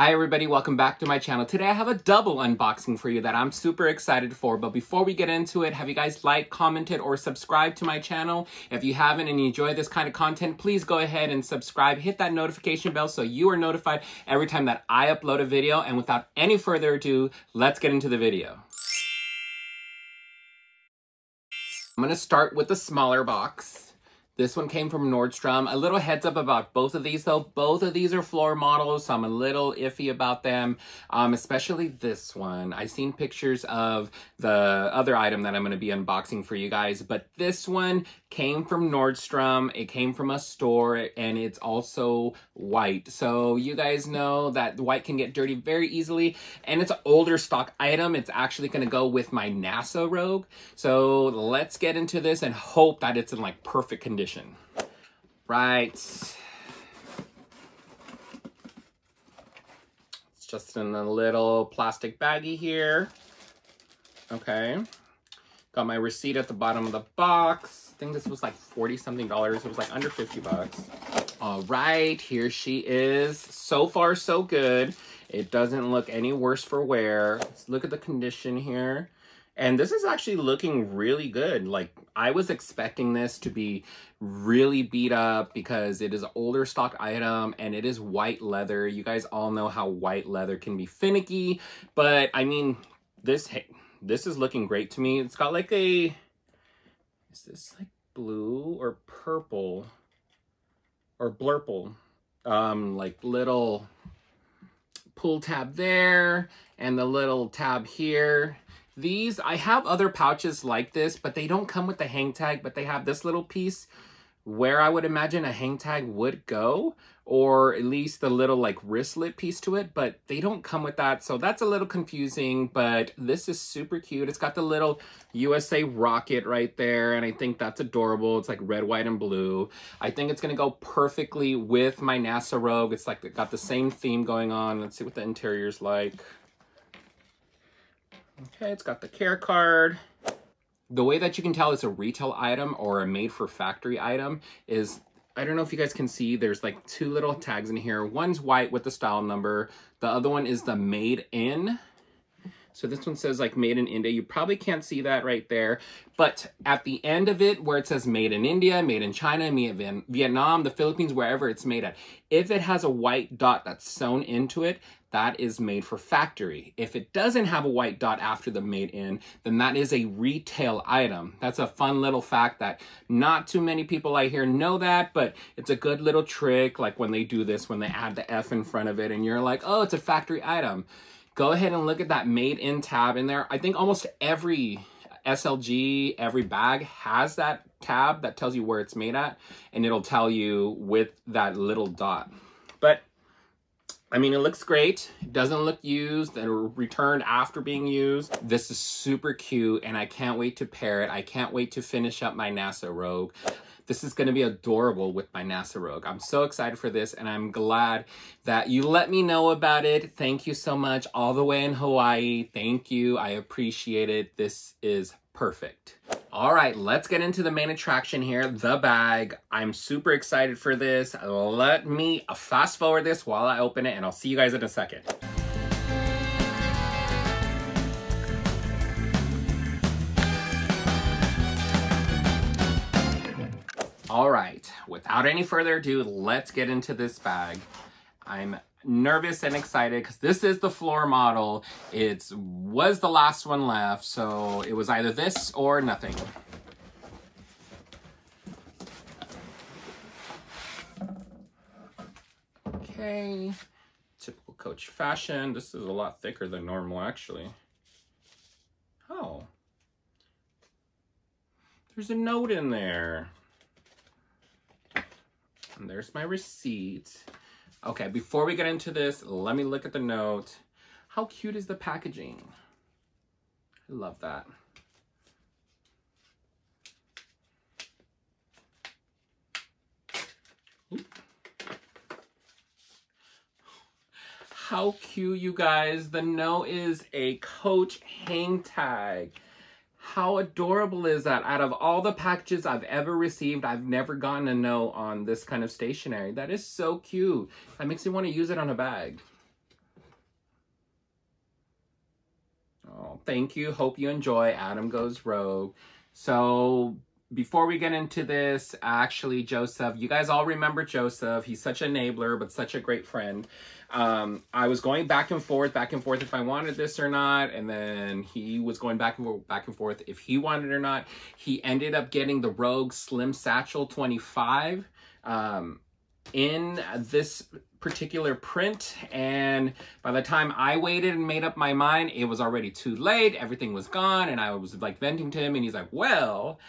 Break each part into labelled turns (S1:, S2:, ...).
S1: Hi everybody, welcome back to my channel. Today I have a double unboxing for you that I'm super excited for. But before we get into it, have you guys liked, commented, or subscribed to my channel? If you haven't and you enjoy this kind of content, please go ahead and subscribe. Hit that notification bell so you are notified every time that I upload a video. And without any further ado, let's get into the video. I'm gonna start with the smaller box. This one came from Nordstrom. A little heads up about both of these though. Both of these are floor models, so I'm a little iffy about them, um, especially this one. I've seen pictures of the other item that I'm going to be unboxing for you guys, but this one came from Nordstrom. It came from a store and it's also white. So you guys know that white can get dirty very easily and it's an older stock item. It's actually going to go with my NASA Rogue. So let's get into this and hope that it's in like perfect condition condition. Right. It's just in a little plastic baggie here. Okay. Got my receipt at the bottom of the box. I think this was like 40 something dollars. It was like under 50 bucks. All right, here she is. So far, so good. It doesn't look any worse for wear. Let's look at the condition here. And this is actually looking really good. Like I was expecting this to be really beat up because it is an older stock item and it is white leather. You guys all know how white leather can be finicky, but I mean, this this is looking great to me. It's got like a, is this like blue or purple or blurple? Um, like little pull tab there and the little tab here these, I have other pouches like this, but they don't come with the hang tag, but they have this little piece where I would imagine a hang tag would go, or at least the little like wristlet piece to it, but they don't come with that. So that's a little confusing, but this is super cute. It's got the little USA rocket right there, and I think that's adorable. It's like red, white, and blue. I think it's gonna go perfectly with my NASA Rogue. It's like it got the same theme going on. Let's see what the interior's like. Okay, it's got the care card. The way that you can tell it's a retail item or a made for factory item is, I don't know if you guys can see, there's like two little tags in here. One's white with the style number. The other one is the made in. So this one says like made in India. You probably can't see that right there. But at the end of it, where it says made in India, made in China, made in Vietnam, the Philippines, wherever it's made at, if it has a white dot that's sewn into it, that is made for factory. If it doesn't have a white dot after the made in, then that is a retail item. That's a fun little fact that not too many people I hear know that, but it's a good little trick like when they do this, when they add the F in front of it and you're like, oh, it's a factory item. Go ahead and look at that made in tab in there. I think almost every SLG, every bag has that tab that tells you where it's made at and it'll tell you with that little dot. But I mean, it looks great. It doesn't look used or returned after being used. This is super cute and I can't wait to pair it. I can't wait to finish up my NASA Rogue. This is going to be adorable with my NASA Rogue. I'm so excited for this and I'm glad that you let me know about it. Thank you so much all the way in Hawaii. Thank you. I appreciate it. This is perfect. All right, let's get into the main attraction here, the bag. I'm super excited for this. Let me fast forward this while I open it and I'll see you guys in a second. All right, without any further ado, let's get into this bag. I'm nervous and excited because this is the floor model. It was the last one left, so it was either this or nothing. Okay, typical Coach fashion. This is a lot thicker than normal, actually. Oh, there's a note in there. And there's my receipt. Okay, before we get into this, let me look at the note. How cute is the packaging? I love that. How cute, you guys. The note is a Coach hang tag. How adorable is that? Out of all the packages I've ever received, I've never gotten a no on this kind of stationery. That is so cute. That makes me want to use it on a bag. Oh, thank you. Hope you enjoy Adam Goes Rogue. So before we get into this, actually, Joseph, you guys all remember Joseph. He's such an enabler, but such a great friend. Um, I was going back and forth, back and forth if I wanted this or not, and then he was going back and forth, back and forth if he wanted it or not. He ended up getting the Rogue Slim Satchel 25 um, in this particular print and by the time I waited and made up my mind it was already too late everything was gone and I was like venting to him and he's like well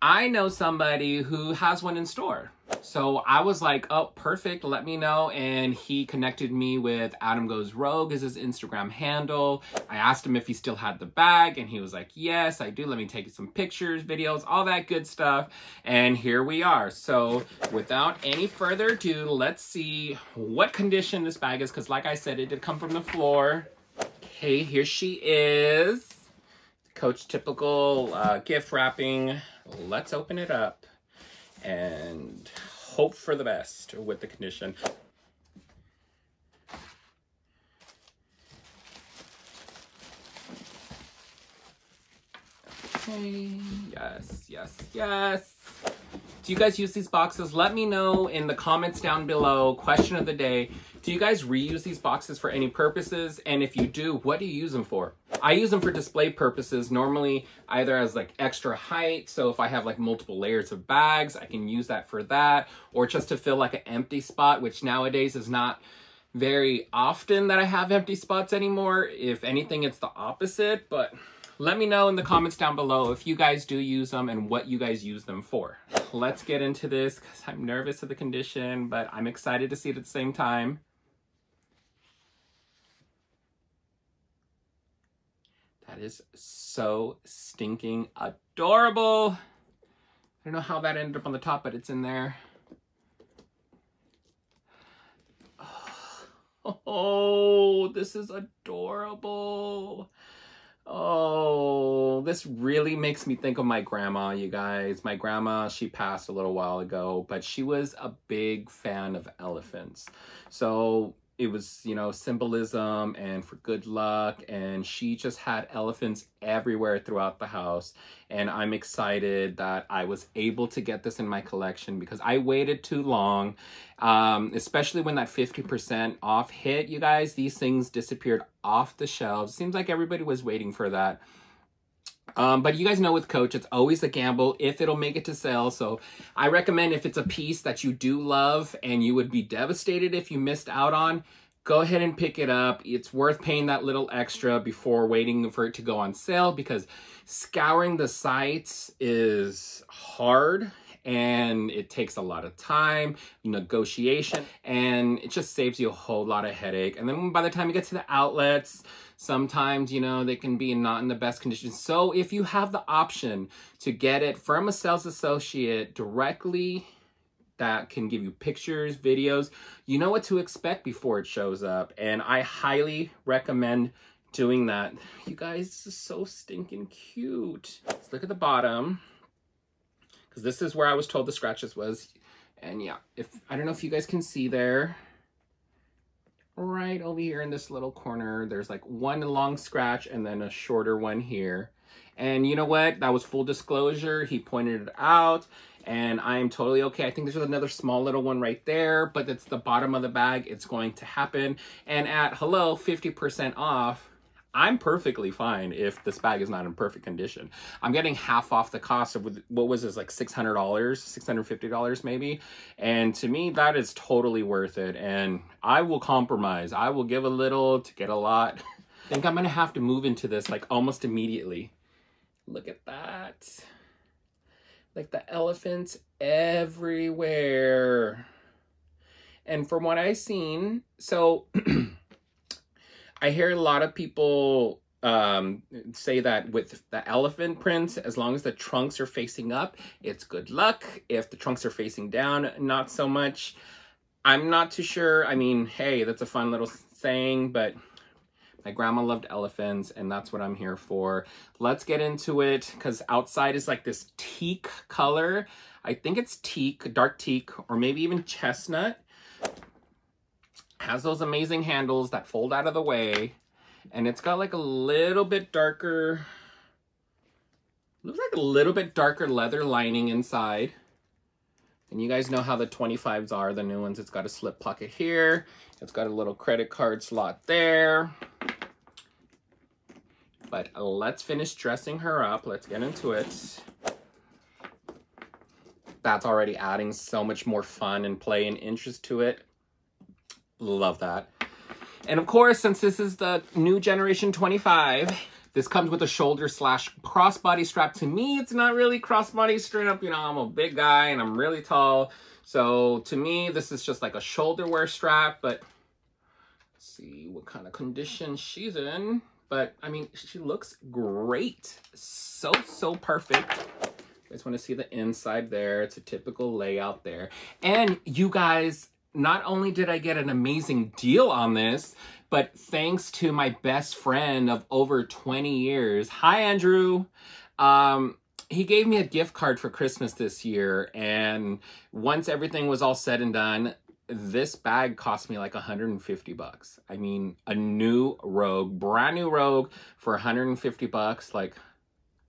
S1: I know somebody who has one in store. So I was like, oh, perfect, let me know. And he connected me with Adam Goes Rogue is his Instagram handle. I asked him if he still had the bag and he was like, yes, I do. Let me take some pictures, videos, all that good stuff. And here we are. So without any further ado, let's see what condition this bag is. Cause like I said, it did come from the floor. Okay, here she is. Coach typical uh, gift wrapping let's open it up and hope for the best with the condition. Okay, yes, yes, yes. Do you guys use these boxes? Let me know in the comments down below. Question of the day. Do you guys reuse these boxes for any purposes? And if you do, what do you use them for? I use them for display purposes, normally either as like extra height. So if I have like multiple layers of bags, I can use that for that. Or just to fill like an empty spot, which nowadays is not very often that I have empty spots anymore. If anything, it's the opposite, but let me know in the comments down below if you guys do use them and what you guys use them for. Let's get into this because I'm nervous of the condition, but I'm excited to see it at the same time. That is so stinking adorable. I don't know how that ended up on the top, but it's in there. Oh, this is adorable. Oh, this really makes me think of my grandma, you guys. My grandma, she passed a little while ago, but she was a big fan of elephants. So it was, you know, symbolism and for good luck. And she just had elephants everywhere throughout the house. And I'm excited that I was able to get this in my collection because I waited too long, um, especially when that 50% off hit, you guys. These things disappeared off the shelves. Seems like everybody was waiting for that. Um, but you guys know with Coach, it's always a gamble if it'll make it to sale. So I recommend if it's a piece that you do love and you would be devastated if you missed out on, go ahead and pick it up. It's worth paying that little extra before waiting for it to go on sale because scouring the sites is hard and it takes a lot of time, negotiation, and it just saves you a whole lot of headache. And then by the time you get to the outlets, sometimes, you know, they can be not in the best condition. So if you have the option to get it from a sales associate directly that can give you pictures, videos, you know what to expect before it shows up. And I highly recommend doing that. You guys, this is so stinking cute. Let's look at the bottom because this is where I was told the scratches was. And yeah, if I don't know if you guys can see there, right over here in this little corner, there's like one long scratch and then a shorter one here. And you know what? That was full disclosure. He pointed it out and I am totally okay. I think there's another small little one right there, but it's the bottom of the bag. It's going to happen. And at hello, 50% off, I'm perfectly fine if this bag is not in perfect condition. I'm getting half off the cost of what was this like $600, $650 maybe. And to me, that is totally worth it. And I will compromise. I will give a little to get a lot. I think I'm gonna have to move into this like almost immediately. Look at that. Like the elephants everywhere. And from what I've seen, so I hear a lot of people um, say that with the elephant prints, as long as the trunks are facing up, it's good luck. If the trunks are facing down, not so much. I'm not too sure. I mean, hey, that's a fun little saying, but my grandma loved elephants, and that's what I'm here for. Let's get into it, because outside is like this teak color. I think it's teak, dark teak, or maybe even chestnut has those amazing handles that fold out of the way. And it's got like a little bit darker, looks like a little bit darker leather lining inside. And you guys know how the 25s are, the new ones. It's got a slip pocket here. It's got a little credit card slot there. But let's finish dressing her up. Let's get into it. That's already adding so much more fun and play and interest to it. Love that. And of course, since this is the new generation 25, this comes with a shoulder slash crossbody strap. To me, it's not really crossbody straight up. You know, I'm a big guy and I'm really tall. So to me, this is just like a shoulder wear strap, but see what kind of condition she's in. But I mean, she looks great. So, so perfect. You guys want to see the inside there. It's a typical layout there. And you guys, not only did I get an amazing deal on this, but thanks to my best friend of over 20 years. Hi, Andrew. Um, he gave me a gift card for Christmas this year. And once everything was all said and done, this bag cost me like 150 bucks. I mean, a new Rogue, brand new Rogue for 150 bucks, like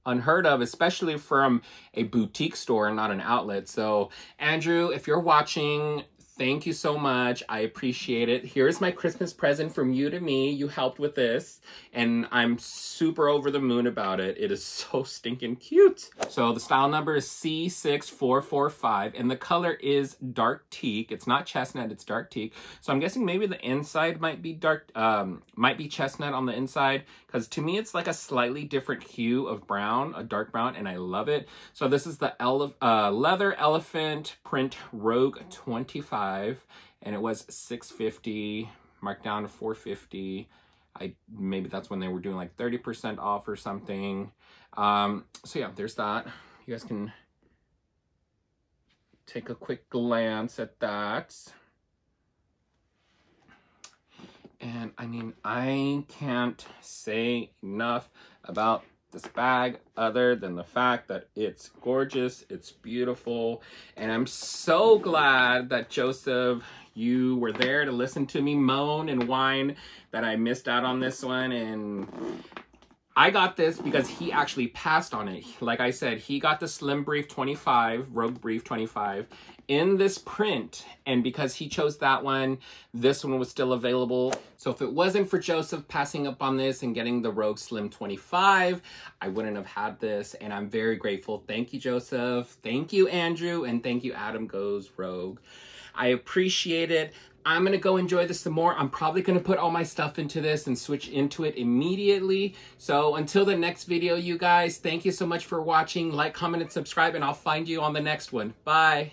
S1: unheard of, especially from a boutique store and not an outlet. So, Andrew, if you're watching, Thank you so much. I appreciate it. Here's my Christmas present from you to me. You helped with this, and I'm super over the moon about it. It is so stinking cute. So the style number is C6445, and the color is dark teak. It's not chestnut, it's dark teak. So I'm guessing maybe the inside might be dark, um, might be chestnut on the inside, because to me it's like a slightly different hue of brown, a dark brown, and I love it. So this is the ele uh, leather elephant print Rogue 25 and it was 650 marked down to 450 I maybe that's when they were doing like 30% off or something. Um, so yeah, there's that. You guys can take a quick glance at that. And I mean, I can't say enough about this bag other than the fact that it's gorgeous, it's beautiful, and I'm so glad that Joseph, you were there to listen to me moan and whine that I missed out on this one and I got this because he actually passed on it. Like I said, he got the Slim Brief 25, Rogue Brief 25, in this print. And because he chose that one, this one was still available. So if it wasn't for Joseph passing up on this and getting the Rogue Slim 25, I wouldn't have had this. And I'm very grateful. Thank you, Joseph. Thank you, Andrew. And thank you, Adam Goes Rogue. I appreciate it. I'm to go enjoy this some more. I'm probably to put all my stuff into this and switch into it immediately. So until the next video, you guys, thank you so much for watching. Like, comment, and subscribe, and I'll find you on the next one. Bye.